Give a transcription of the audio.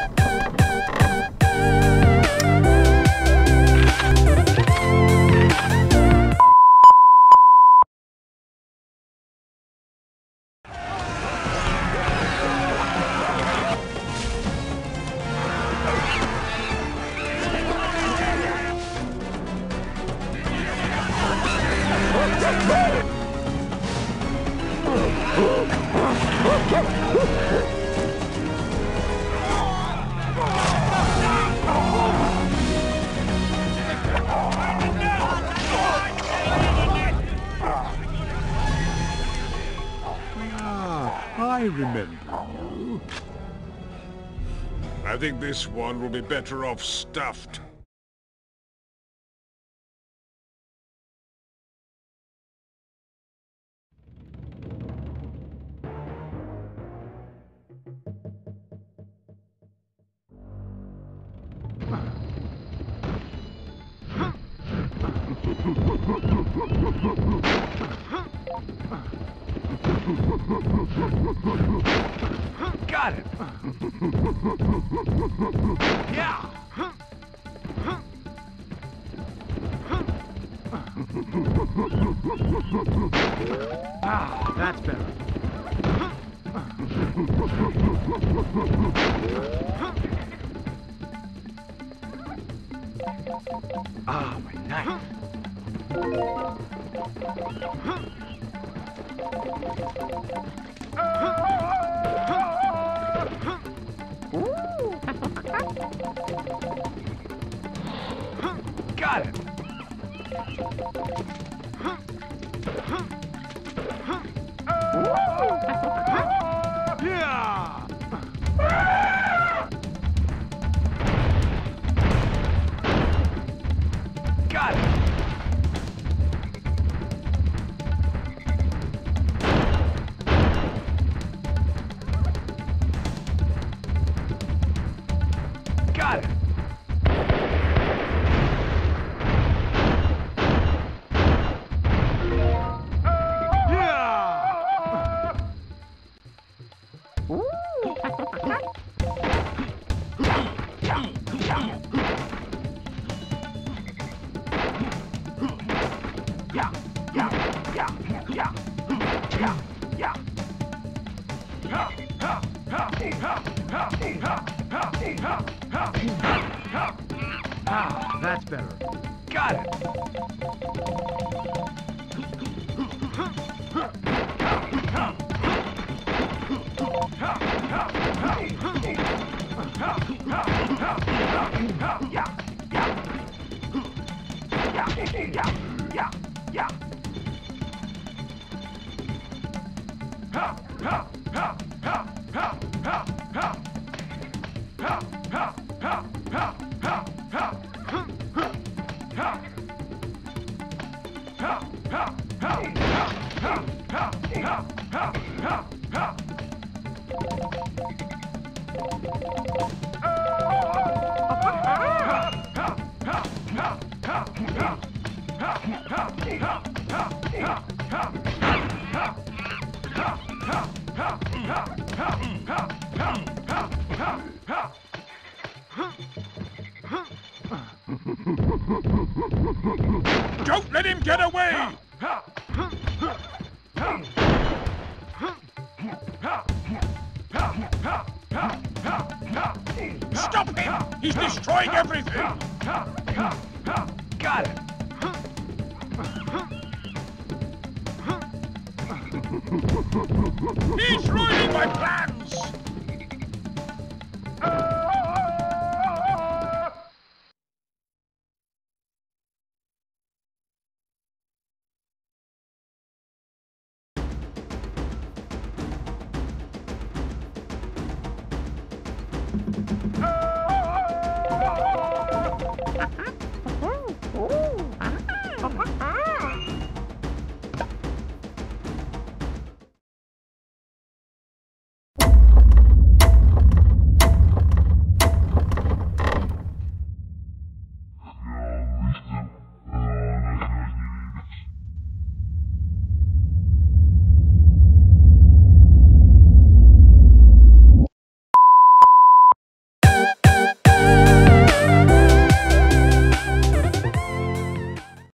you I remember you. I think this one will be better off stuffed. Got it. Yeah. Ah, that's better. Ah, my knife. Huh? 快点 Ah, that's better. Got it. Yeah, 哈哈 Don't let him get away! Stop him! He's destroying everything! Got it. He's ruining my plans! Oh!